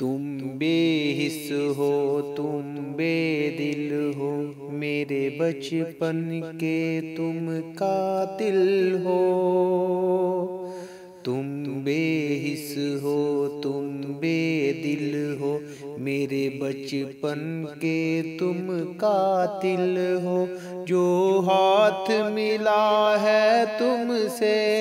तुम बेहिस हो, तुम बेदिल हो, मेरे बचपन के तुम कातिल हो। तुम बेहिस हो, तुम बेदिल हो, मेरे बचपन के तुम कातिल हो। जो हाथ मिला है तुमसे